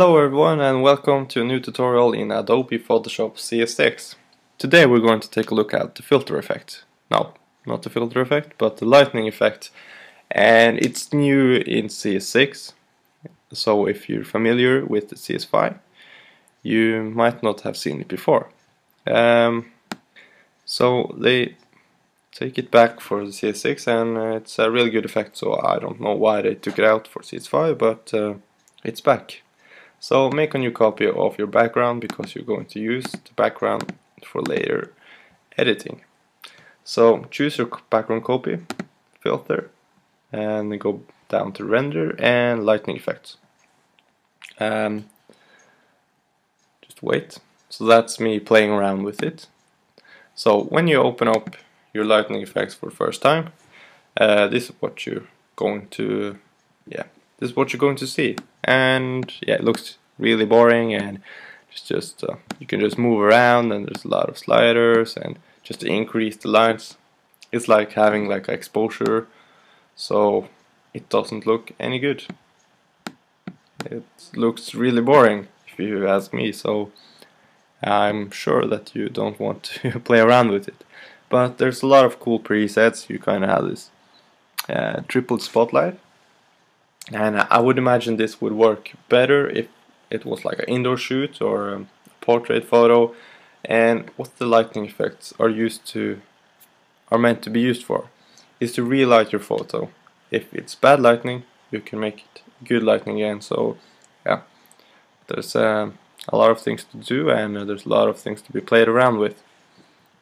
Hello everyone and welcome to a new tutorial in Adobe Photoshop CS6. Today we're going to take a look at the filter effect. No, not the filter effect, but the lightning effect. And it's new in CS6, so if you're familiar with the CS5, you might not have seen it before. Um, so they take it back for the CS6 and uh, it's a really good effect, so I don't know why they took it out for CS5, but uh, it's back. So make a new copy of your background because you're going to use the background for later editing. So choose your background copy, filter, and go down to render and lightning effects. Um, just wait. So that's me playing around with it. So when you open up your lightning effects for the first time, uh, this is what you're going to, yeah, this is what you're going to see. And yeah it looks really boring and it's just uh, you can just move around and there's a lot of sliders and just to increase the lines. It's like having like exposure so it doesn't look any good. It looks really boring if you ask me so I'm sure that you don't want to play around with it. But there's a lot of cool presets. You kind of have this uh, triple spotlight and I would imagine this would work better if it was like an indoor shoot or a portrait photo. And what the lighting effects are used to are meant to be used for? Is to relight your photo. If it's bad lighting you can make it good lighting again. So yeah there's uh, a lot of things to do and uh, there's a lot of things to be played around with.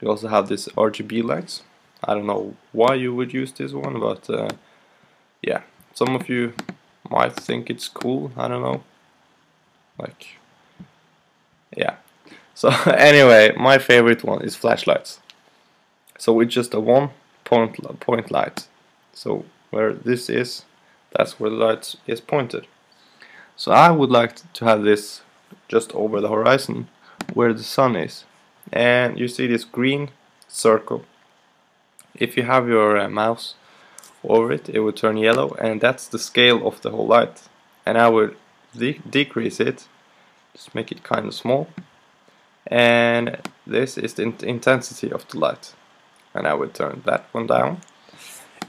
You also have this RGB lights. I don't know why you would use this one but uh, yeah some of you might think it's cool, I don't know. Like, yeah. So anyway, my favorite one is flashlights. So it's just a one point, point light. So where this is, that's where the light is pointed. So I would like to have this just over the horizon where the sun is. And you see this green circle. If you have your uh, mouse over it, it would turn yellow, and that's the scale of the whole light. And I would de decrease it, just make it kind of small, and this is the in intensity of the light. And I would turn that one down.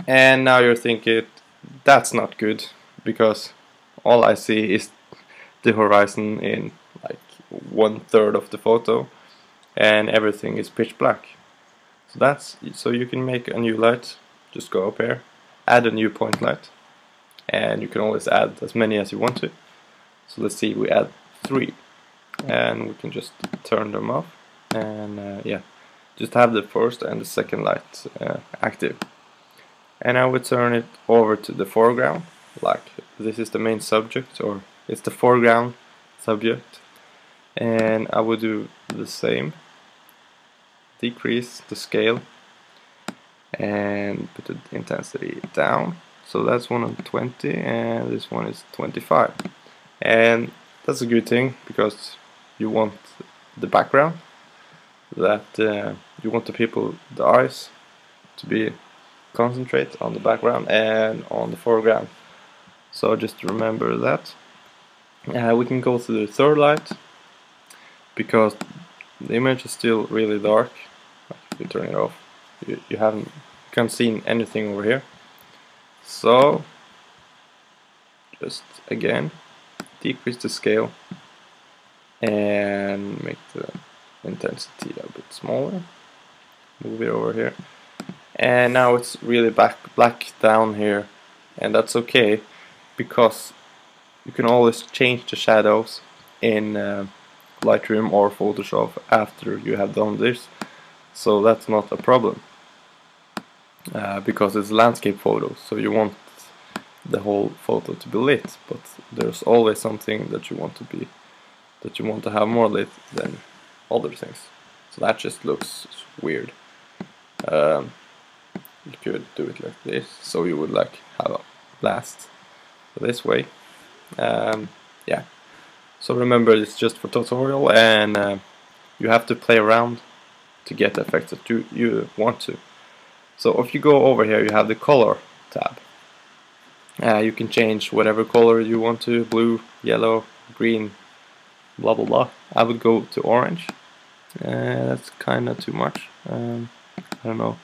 And now you're thinking, that's not good, because all I see is the horizon in like one third of the photo, and everything is pitch black. So that's so you can make a new light. Just go up here add a new point light. And you can always add as many as you want to. So let's see we add three. And we can just turn them off. And uh, yeah. Just have the first and the second light uh, active. And I would turn it over to the foreground. Like this is the main subject or it's the foreground subject. And I would do the same. Decrease the scale and put the intensity down. So that's one on 20 and this one is 25 and that's a good thing because you want the background that uh, you want the people the eyes to be concentrate on the background and on the foreground. So just remember that. Uh, we can go to the third light because the image is still really dark. If you turn it off you, you haven't can't see anything over here. So just again decrease the scale and make the intensity a bit smaller. Move it over here. And now it's really back black down here. And that's okay because you can always change the shadows in uh, Lightroom or Photoshop after you have done this. So that's not a problem uh, because it's landscape photo so you want the whole photo to be lit but there's always something that you want to be that you want to have more lit than other things. So that just looks weird. Um, you could do it like this so you would like have a blast this way. Um, yeah. So remember it's just for tutorial and uh, you have to play around to get the effects that you, you want to. So if you go over here you have the color tab. Uh, you can change whatever color you want to, blue, yellow, green, blah blah blah. I would go to orange. Uh, that's kinda too much. Um, I don't know.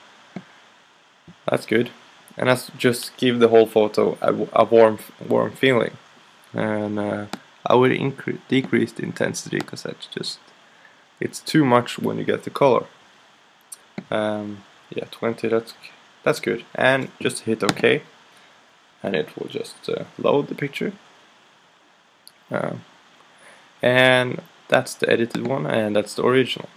That's good. And that's just give the whole photo a, a warm, warm feeling. And uh, I would decrease the intensity because that's just it's too much when you get the color. Um, yeah, 20. That's that's good. And just hit OK, and it will just uh, load the picture. Um, and that's the edited one, and that's the original.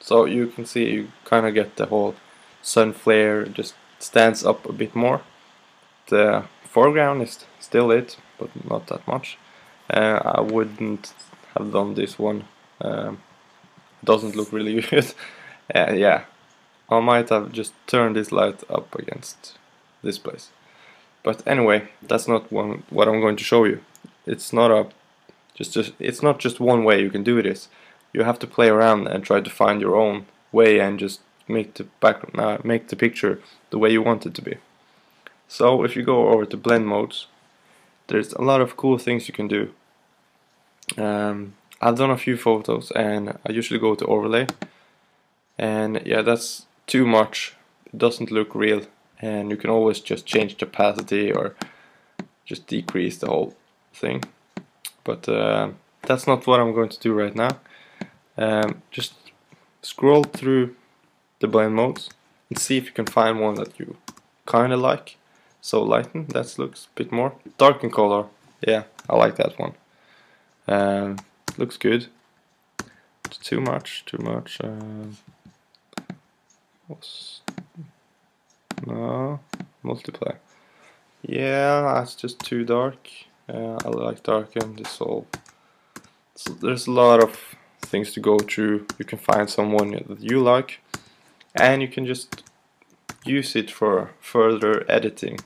So you can see you kind of get the whole sun flare just stands up a bit more. The foreground is still it, but not that much. Uh, I wouldn't have done this one. Um, doesn't look really good. uh, yeah, I might have just turned this light up against this place. But anyway, that's not one, what I'm going to show you. It's not a just, just it's not just one way you can do this. You have to play around and try to find your own way and just make the back uh, make the picture the way you want it to be. So if you go over to blend modes, there's a lot of cool things you can do. Um, I've done a few photos and I usually go to overlay and yeah that's too much it doesn't look real and you can always just change the opacity or just decrease the whole thing. But uh, that's not what I'm going to do right now. Um, just scroll through the blend modes and see if you can find one that you kinda like. So lighten that looks a bit more. Darker color. Yeah I like that one. Um, looks good. Too much, too much. Uh, no, multiply. Yeah, that's just too dark. Uh, I like darken this all. So there's a lot of things to go through. You can find someone that you like, and you can just use it for further editing.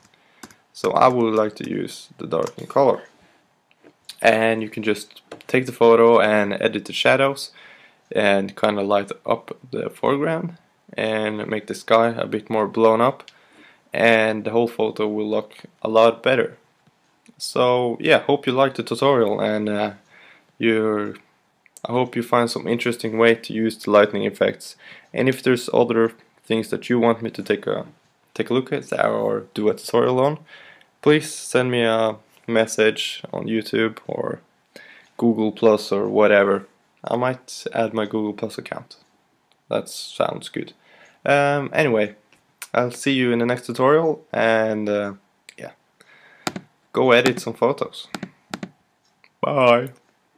So I would like to use the darker color and you can just take the photo and edit the shadows and kind of light up the foreground and make the sky a bit more blown up and the whole photo will look a lot better so yeah hope you liked the tutorial and uh, you're I hope you find some interesting way to use the lightning effects and if there's other things that you want me to take a take a look at or do a tutorial on please send me a message on YouTube or Google Plus or whatever. I might add my Google Plus account. That sounds good. Um, anyway, I'll see you in the next tutorial and uh, yeah, go edit some photos. Bye.